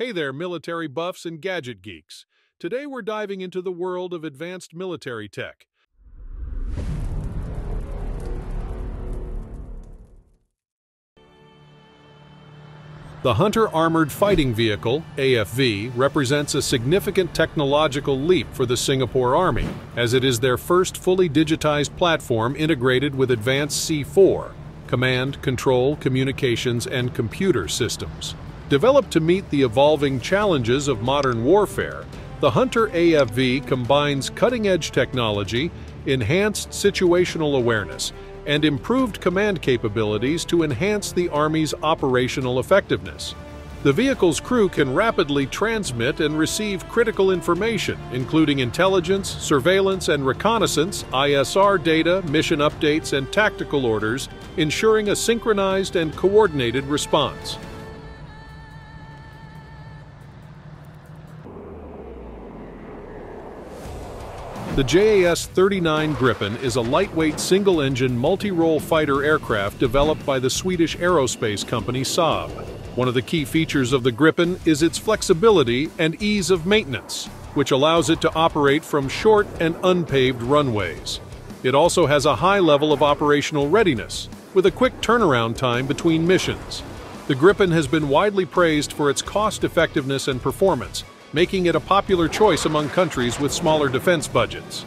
Hey there, military buffs and gadget geeks. Today we're diving into the world of advanced military tech. The Hunter Armored Fighting Vehicle, AFV, represents a significant technological leap for the Singapore Army, as it is their first fully digitized platform integrated with advanced C4, command, control, communications, and computer systems. Developed to meet the evolving challenges of modern warfare, the Hunter AFV combines cutting-edge technology, enhanced situational awareness, and improved command capabilities to enhance the Army's operational effectiveness. The vehicle's crew can rapidly transmit and receive critical information, including intelligence, surveillance and reconnaissance, ISR data, mission updates, and tactical orders, ensuring a synchronized and coordinated response. The JAS-39 Gripen is a lightweight single-engine multi-role fighter aircraft developed by the Swedish aerospace company Saab. One of the key features of the Gripen is its flexibility and ease of maintenance, which allows it to operate from short and unpaved runways. It also has a high level of operational readiness, with a quick turnaround time between missions. The Gripen has been widely praised for its cost-effectiveness and performance, making it a popular choice among countries with smaller defense budgets.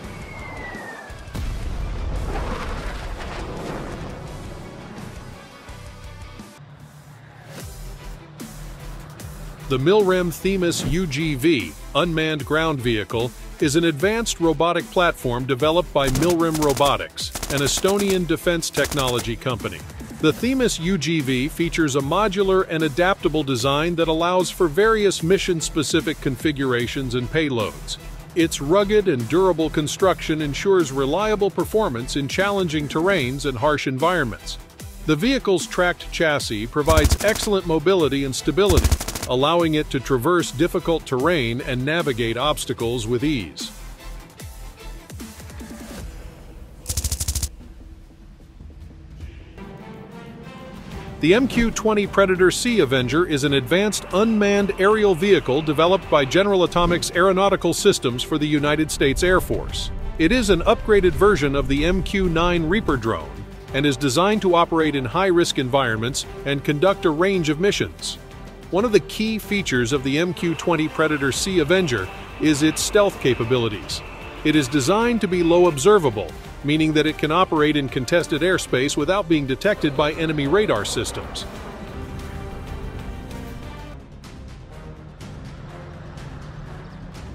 The Milrem Themis UGV, unmanned ground vehicle, is an advanced robotic platform developed by Milrem Robotics, an Estonian defense technology company. The Themis UGV features a modular and adaptable design that allows for various mission-specific configurations and payloads. Its rugged and durable construction ensures reliable performance in challenging terrains and harsh environments. The vehicle's tracked chassis provides excellent mobility and stability, allowing it to traverse difficult terrain and navigate obstacles with ease. The MQ-20 Predator C Avenger is an advanced unmanned aerial vehicle developed by General Atomics Aeronautical Systems for the United States Air Force. It is an upgraded version of the MQ-9 Reaper drone and is designed to operate in high-risk environments and conduct a range of missions. One of the key features of the MQ-20 Predator C Avenger is its stealth capabilities. It is designed to be low observable meaning that it can operate in contested airspace without being detected by enemy radar systems.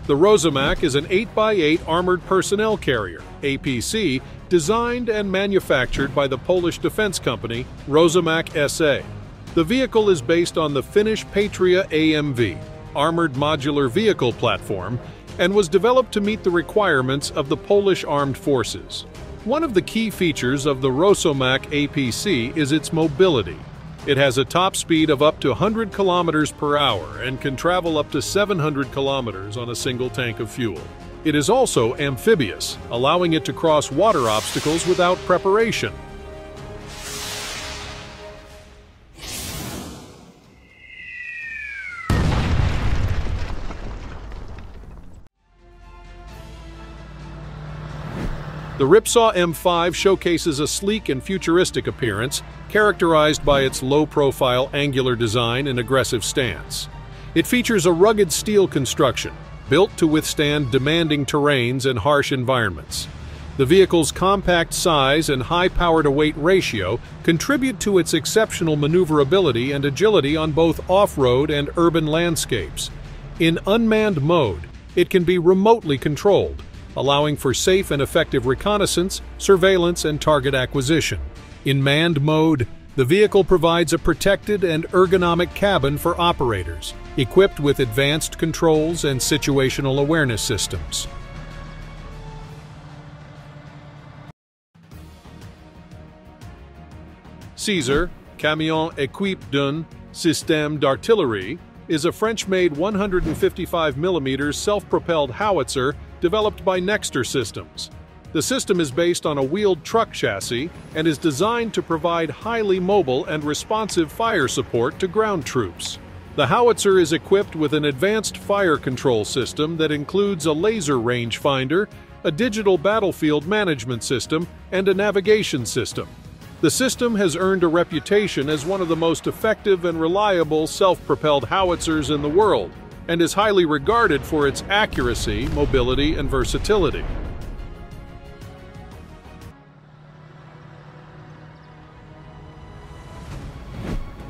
The Rosomak is an 8x8 armored personnel carrier, APC, designed and manufactured by the Polish defense company Rosomak SA. The vehicle is based on the Finnish Patria AMV, armored modular vehicle platform, and was developed to meet the requirements of the Polish armed forces. One of the key features of the Rosomak APC is its mobility. It has a top speed of up to 100 kilometers per hour and can travel up to 700 kilometers on a single tank of fuel. It is also amphibious, allowing it to cross water obstacles without preparation. The Ripsaw M5 showcases a sleek and futuristic appearance, characterized by its low-profile angular design and aggressive stance. It features a rugged steel construction, built to withstand demanding terrains and harsh environments. The vehicle's compact size and high power-to-weight ratio contribute to its exceptional maneuverability and agility on both off-road and urban landscapes. In unmanned mode, it can be remotely controlled, allowing for safe and effective reconnaissance, surveillance, and target acquisition. In manned mode, the vehicle provides a protected and ergonomic cabin for operators, equipped with advanced controls and situational awareness systems. Caesar, Camion équipé d'un système d'artillerie, is a French-made 155mm self-propelled howitzer developed by Nexter Systems. The system is based on a wheeled truck chassis and is designed to provide highly mobile and responsive fire support to ground troops. The howitzer is equipped with an advanced fire control system that includes a laser rangefinder, a digital battlefield management system, and a navigation system. The system has earned a reputation as one of the most effective and reliable self-propelled howitzers in the world, and is highly regarded for its accuracy, mobility, and versatility.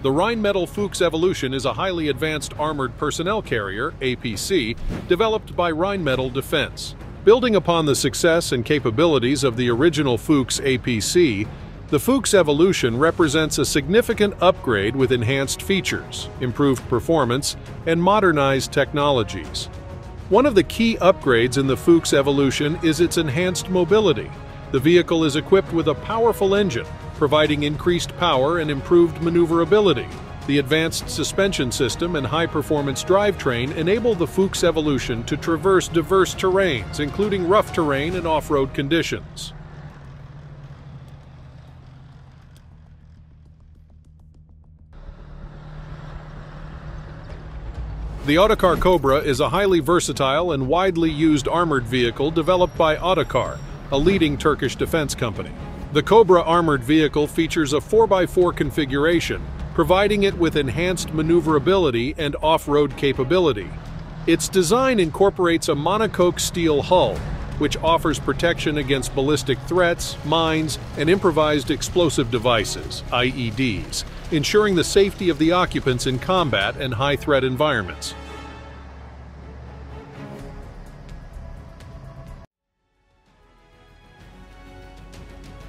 The Rheinmetall Fuchs Evolution is a highly advanced armored personnel carrier, APC, developed by Rheinmetall Defense. Building upon the success and capabilities of the original Fuchs APC, the Fuchs Evolution represents a significant upgrade with enhanced features, improved performance, and modernized technologies. One of the key upgrades in the Fuchs Evolution is its enhanced mobility. The vehicle is equipped with a powerful engine, providing increased power and improved maneuverability. The advanced suspension system and high-performance drivetrain enable the Fuchs Evolution to traverse diverse terrains, including rough terrain and off-road conditions. The Otokar Cobra is a highly versatile and widely used armored vehicle developed by Otokar, a leading Turkish defense company. The Cobra armored vehicle features a 4x4 configuration, providing it with enhanced maneuverability and off-road capability. Its design incorporates a monocoque steel hull, which offers protection against ballistic threats, mines, and improvised explosive devices, IEDs, ensuring the safety of the occupants in combat and high-threat environments.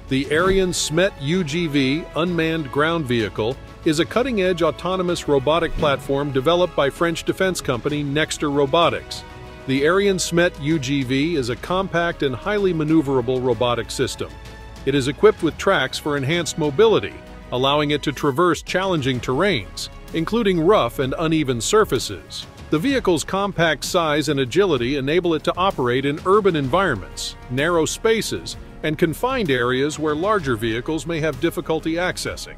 The Ariane Smet UGV unmanned ground vehicle is a cutting-edge autonomous robotic platform developed by French defense company Nexter Robotics. The Ariane Smet UGV is a compact and highly maneuverable robotic system. It is equipped with tracks for enhanced mobility, allowing it to traverse challenging terrains, including rough and uneven surfaces. The vehicle's compact size and agility enable it to operate in urban environments, narrow spaces, and confined areas where larger vehicles may have difficulty accessing.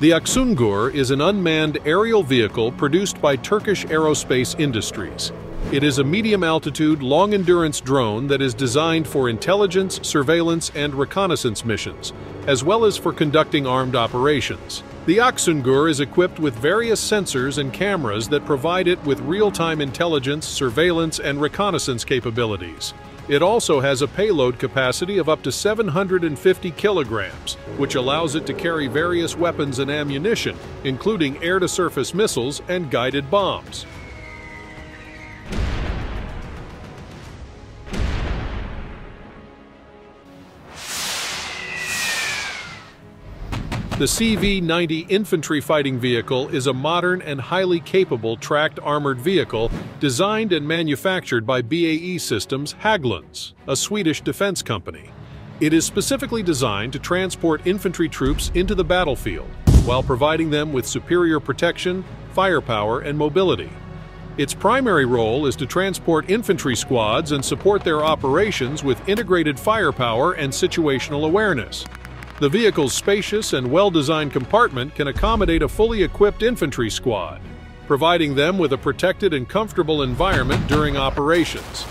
The Aksungur is an unmanned aerial vehicle produced by Turkish Aerospace Industries. It is a medium-altitude, long-endurance drone that is designed for intelligence, surveillance, and reconnaissance missions, as well as for conducting armed operations. The Aksungur is equipped with various sensors and cameras that provide it with real-time intelligence, surveillance, and reconnaissance capabilities. It also has a payload capacity of up to 750 kilograms, which allows it to carry various weapons and ammunition, including air-to-surface missiles and guided bombs. The CV-90 infantry fighting vehicle is a modern and highly capable tracked armored vehicle designed and manufactured by BAE Systems Hägglunds, a Swedish defense company. It is specifically designed to transport infantry troops into the battlefield while providing them with superior protection, firepower, and mobility. Its primary role is to transport infantry squads and support their operations with integrated firepower and situational awareness. The vehicle's spacious and well-designed compartment can accommodate a fully equipped infantry squad, providing them with a protected and comfortable environment during operations.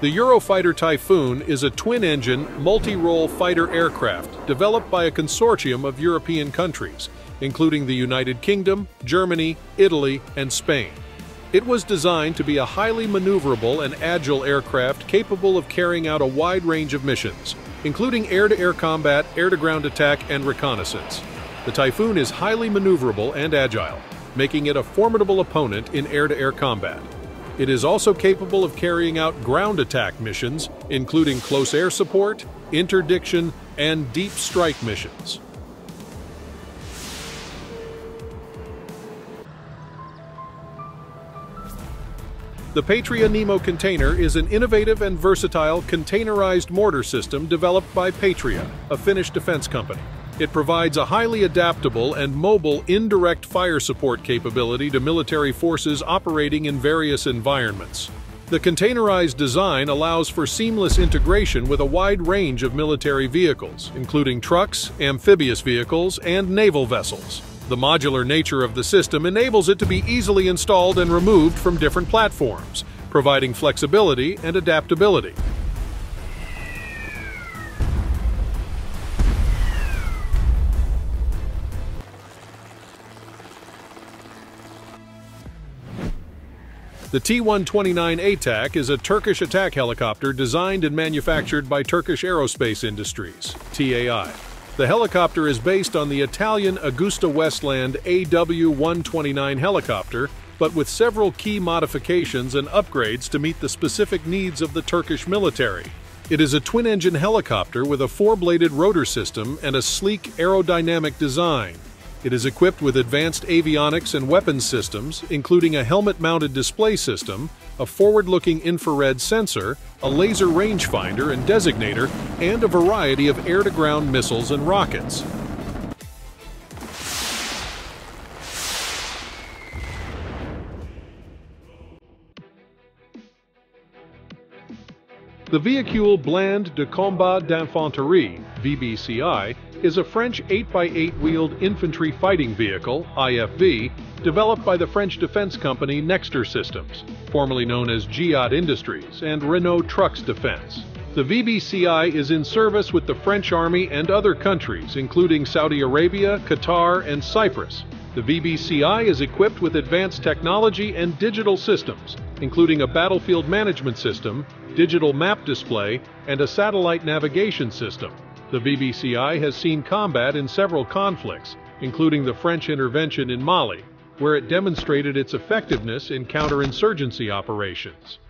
The Eurofighter Typhoon is a twin-engine, multi-role fighter aircraft developed by a consortium of European countries including the United Kingdom, Germany, Italy, and Spain. It was designed to be a highly maneuverable and agile aircraft capable of carrying out a wide range of missions, including air-to-air -air combat, air-to-ground attack, and reconnaissance. The Typhoon is highly maneuverable and agile, making it a formidable opponent in air-to-air -air combat. It is also capable of carrying out ground attack missions, including close air support, interdiction, and deep strike missions. The Patria Nemo container is an innovative and versatile containerized mortar system developed by Patria, a Finnish defense company. It provides a highly adaptable and mobile indirect fire support capability to military forces operating in various environments. The containerized design allows for seamless integration with a wide range of military vehicles, including trucks, amphibious vehicles, and naval vessels. The modular nature of the system enables it to be easily installed and removed from different platforms, providing flexibility and adaptability. The T-129 ATAK is a Turkish attack helicopter designed and manufactured by Turkish Aerospace Industries, TAI. The helicopter is based on the Italian Agusta Westland AW-129 helicopter, but with several key modifications and upgrades to meet the specific needs of the Turkish military. It is a twin-engine helicopter with a four-bladed rotor system and a sleek aerodynamic design, it is equipped with advanced avionics and weapons systems, including a helmet-mounted display system, a forward-looking infrared sensor, a laser rangefinder and designator, and a variety of air-to-ground missiles and rockets. The Véhicule Blindé de Combat d'Infanterie, VBCI, is a French 8x8 wheeled infantry fighting vehicle, IFV, developed by the French defense company Nexter Systems, formerly known as Giat Industries, and Renault Trucks Defense. The VBCI is in service with the French Army and other countries, including Saudi Arabia, Qatar, and Cyprus. The VBCI is equipped with advanced technology and digital systems, including a battlefield management system, digital map display, and a satellite navigation system. The VBCI has seen combat in several conflicts, including the French intervention in Mali, where it demonstrated its effectiveness in counterinsurgency operations.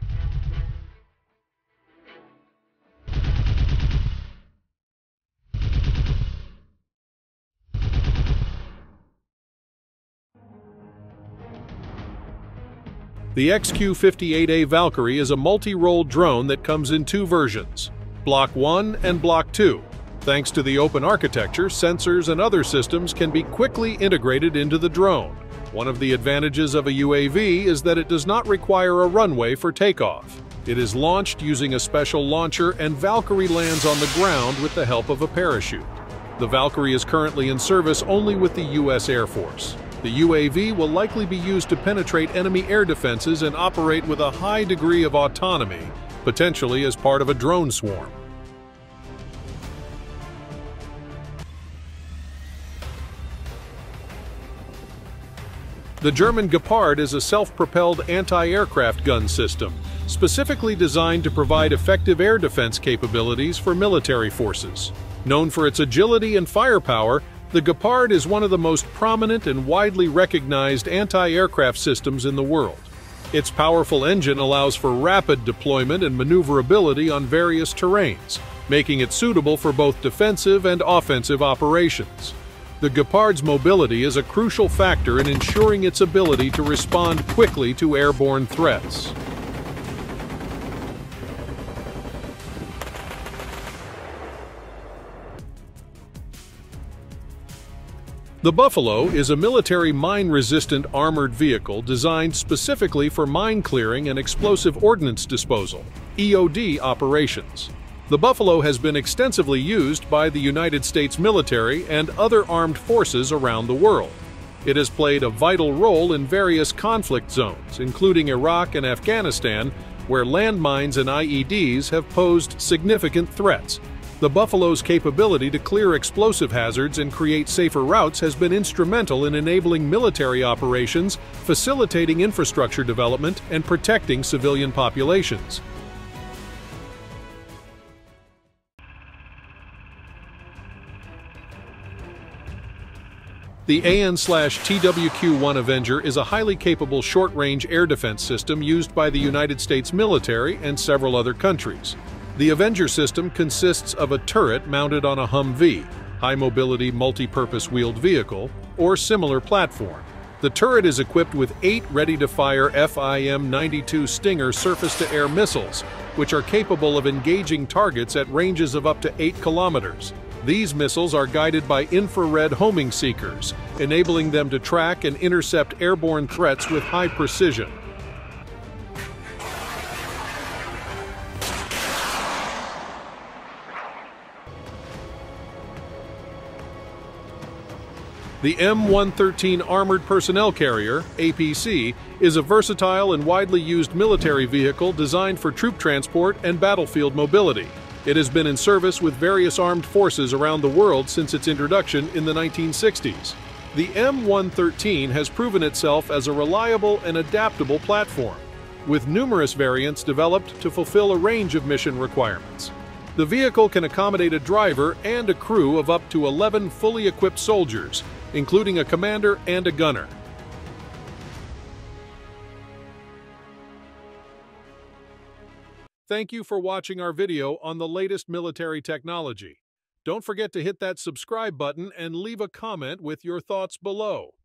The XQ-58A Valkyrie is a multi-role drone that comes in two versions, Block 1 and Block 2. Thanks to the open architecture, sensors and other systems can be quickly integrated into the drone. One of the advantages of a UAV is that it does not require a runway for takeoff. It is launched using a special launcher and Valkyrie lands on the ground with the help of a parachute. The Valkyrie is currently in service only with the U.S. Air Force. The UAV will likely be used to penetrate enemy air defenses and operate with a high degree of autonomy, potentially as part of a drone swarm. The German Gepard is a self-propelled anti-aircraft gun system, specifically designed to provide effective air defense capabilities for military forces. Known for its agility and firepower, the Gepard is one of the most prominent and widely recognized anti-aircraft systems in the world. Its powerful engine allows for rapid deployment and maneuverability on various terrains, making it suitable for both defensive and offensive operations. The Gepard's mobility is a crucial factor in ensuring its ability to respond quickly to airborne threats. The Buffalo is a military mine-resistant armored vehicle designed specifically for mine clearing and explosive ordnance disposal EOD operations. The Buffalo has been extensively used by the United States military and other armed forces around the world. It has played a vital role in various conflict zones, including Iraq and Afghanistan, where landmines and IEDs have posed significant threats, the Buffalo's capability to clear explosive hazards and create safer routes has been instrumental in enabling military operations, facilitating infrastructure development, and protecting civilian populations. The AN-TWQ-1 Avenger is a highly capable short-range air defense system used by the United States military and several other countries. The Avenger system consists of a turret mounted on a Humvee, high-mobility multi-purpose wheeled vehicle, or similar platform. The turret is equipped with eight ready-to-fire FIM-92 Stinger surface-to-air missiles, which are capable of engaging targets at ranges of up to 8 kilometers. These missiles are guided by infrared homing seekers, enabling them to track and intercept airborne threats with high precision. The M113 Armored Personnel Carrier, APC, is a versatile and widely used military vehicle designed for troop transport and battlefield mobility. It has been in service with various armed forces around the world since its introduction in the 1960s. The M113 has proven itself as a reliable and adaptable platform, with numerous variants developed to fulfill a range of mission requirements. The vehicle can accommodate a driver and a crew of up to 11 fully equipped soldiers, including a commander and a gunner. Thank you for watching our video on the latest military technology. Don't forget to hit that subscribe button and leave a comment with your thoughts below.